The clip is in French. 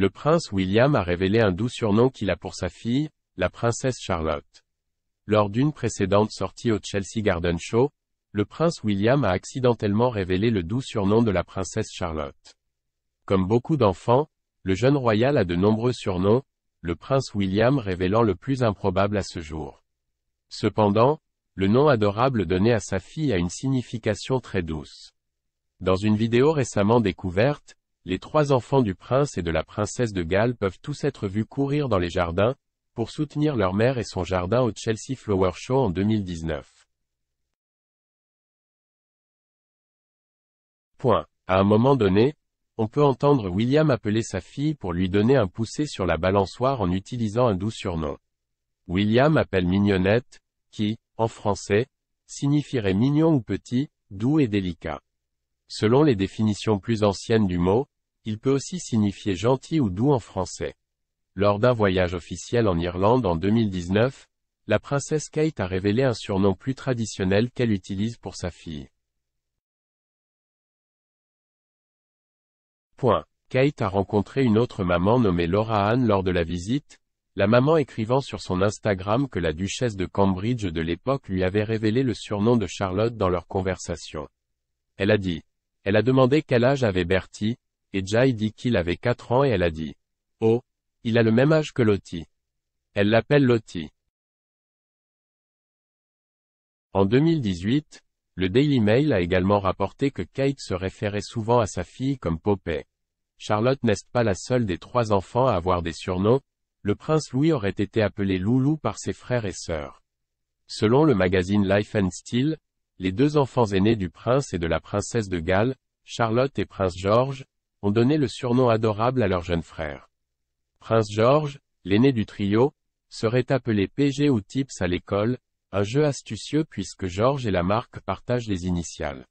Le prince William a révélé un doux surnom qu'il a pour sa fille, la princesse Charlotte. Lors d'une précédente sortie au Chelsea Garden Show, le prince William a accidentellement révélé le doux surnom de la princesse Charlotte. Comme beaucoup d'enfants, le jeune royal a de nombreux surnoms, le prince William révélant le plus improbable à ce jour. Cependant, le nom adorable donné à sa fille a une signification très douce. Dans une vidéo récemment découverte, les trois enfants du prince et de la princesse de Galles peuvent tous être vus courir dans les jardins, pour soutenir leur mère et son jardin au Chelsea Flower Show en 2019. Point. À un moment donné, on peut entendre William appeler sa fille pour lui donner un poussé sur la balançoire en utilisant un doux surnom. William appelle Mignonnette, qui, en français, signifierait mignon ou petit, doux et délicat. Selon les définitions plus anciennes du mot, il peut aussi signifier gentil ou doux en français. Lors d'un voyage officiel en Irlande en 2019, la princesse Kate a révélé un surnom plus traditionnel qu'elle utilise pour sa fille. Point. Kate a rencontré une autre maman nommée Laura Anne lors de la visite, la maman écrivant sur son Instagram que la duchesse de Cambridge de l'époque lui avait révélé le surnom de Charlotte dans leur conversation. Elle a dit. Elle a demandé quel âge avait Bertie, et Jai dit qu'il avait 4 ans et elle a dit. Oh, il a le même âge que Lottie. Elle l'appelle Lottie. En 2018, le Daily Mail a également rapporté que Kate se référait souvent à sa fille comme Popeye. Charlotte n'est pas la seule des trois enfants à avoir des surnoms, le prince Louis aurait été appelé Loulou par ses frères et sœurs. Selon le magazine Life and Style, les deux enfants aînés du prince et de la princesse de Galles, Charlotte et prince George, ont donné le surnom adorable à leur jeune frère. Prince George, l'aîné du trio, serait appelé PG ou Tips à l'école, un jeu astucieux puisque George et la marque partagent les initiales.